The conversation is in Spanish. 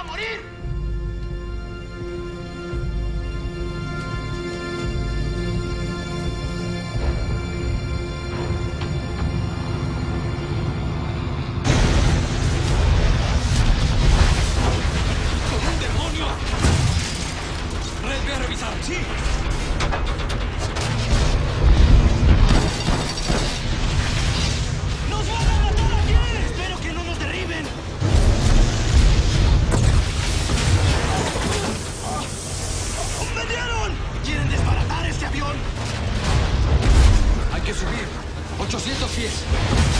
a morir! ¡Con un demonio! ¡Red, voy a revisar! ¡Sí! que subir. 800 pies.